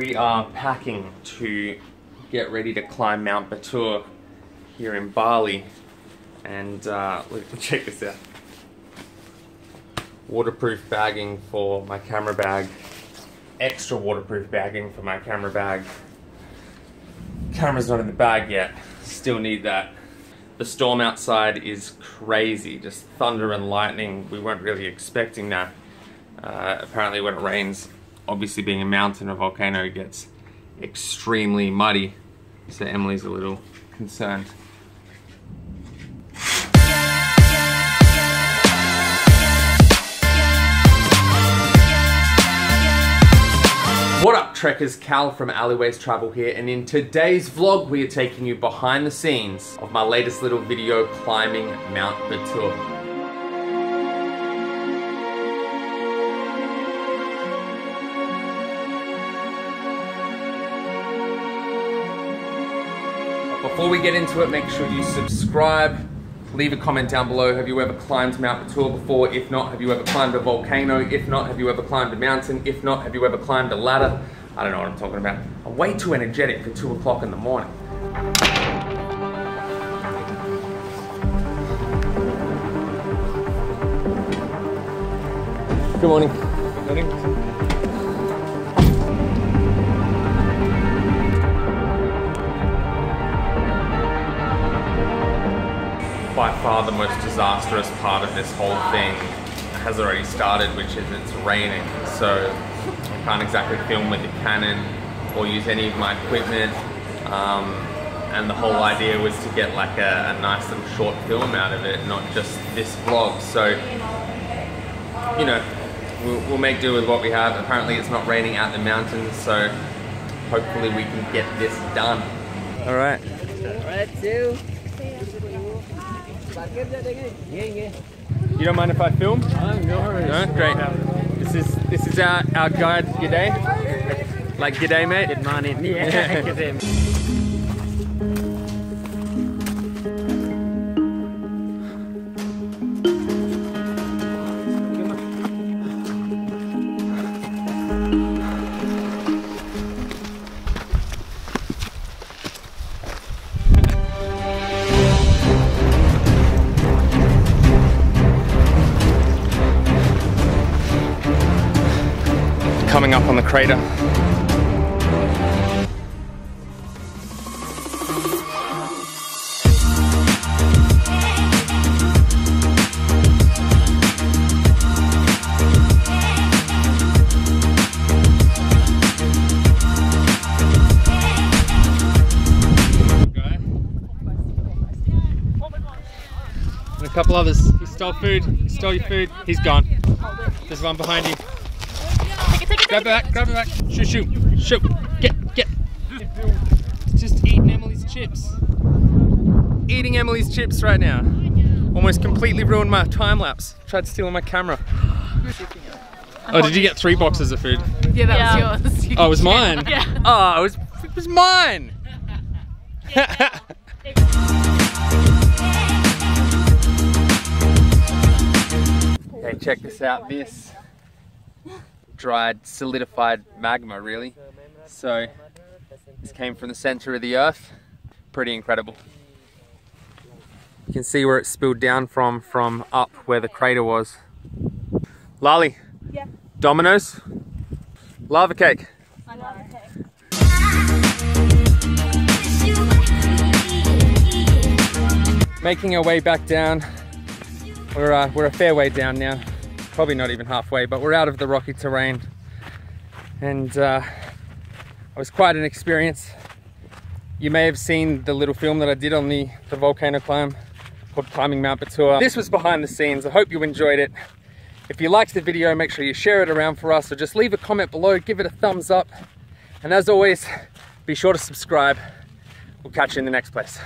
We are packing to get ready to climb Mount Batur here in Bali. And uh, check this out. Waterproof bagging for my camera bag. Extra waterproof bagging for my camera bag. Camera's not in the bag yet. Still need that. The storm outside is crazy, just thunder and lightning. We weren't really expecting that. Uh, apparently when it rains, obviously being a mountain, a volcano it gets extremely muddy. So Emily's a little concerned. What up trekkers, Cal from Alleyways Travel here and in today's vlog we are taking you behind the scenes of my latest little video climbing Mount Batur. Before we get into it, make sure you subscribe, leave a comment down below. Have you ever climbed Mount Batur before? If not, have you ever climbed a volcano? If not, have you ever climbed a mountain? If not, have you ever climbed a ladder? I don't know what I'm talking about. I'm way too energetic for two o'clock in the morning. Good morning. Good morning. By far the most disastrous part of this whole thing has already started, which is it's raining. So I can't exactly film with the Canon or use any of my equipment. Um, and the whole idea was to get like a, a nice little short film out of it, not just this vlog. So, you know, we'll, we'll make do with what we have. Apparently it's not raining at the mountains, so hopefully we can get this done. All right. Alright, two. You don't mind if I film? no worries. No, great. This is this is our our guide. G'day. Like g'day, mate. Good morning. Yeah, Coming up on the crater. A couple others. He stole food. He stole your food. He's gone. There's one behind you. Grab it back, grab it back. Shoot, shoot, shoot. Get, get. Just eating Emily's chips. Eating Emily's chips right now. Almost completely ruined my time lapse. Tried stealing my camera. Oh, did you get three boxes of food? Yeah, that was yours. Oh, it was mine? Yeah. Oh, it was, it was mine! hey, check this out. This dried, solidified magma, really. So, this came from the center of the earth. Pretty incredible. You can see where it spilled down from, from up where the crater was. Lali. Yeah. Dominoes. Lava cake. Making our way back down. We're, uh, we're a fair way down now. Probably not even halfway, but we're out of the rocky terrain. And uh, it was quite an experience. You may have seen the little film that I did on the, the volcano climb called Climbing Mount Batur. This was behind the scenes. I hope you enjoyed it. If you liked the video, make sure you share it around for us or just leave a comment below, give it a thumbs up. And as always, be sure to subscribe. We'll catch you in the next place.